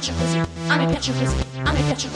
Toccami qui, a me piace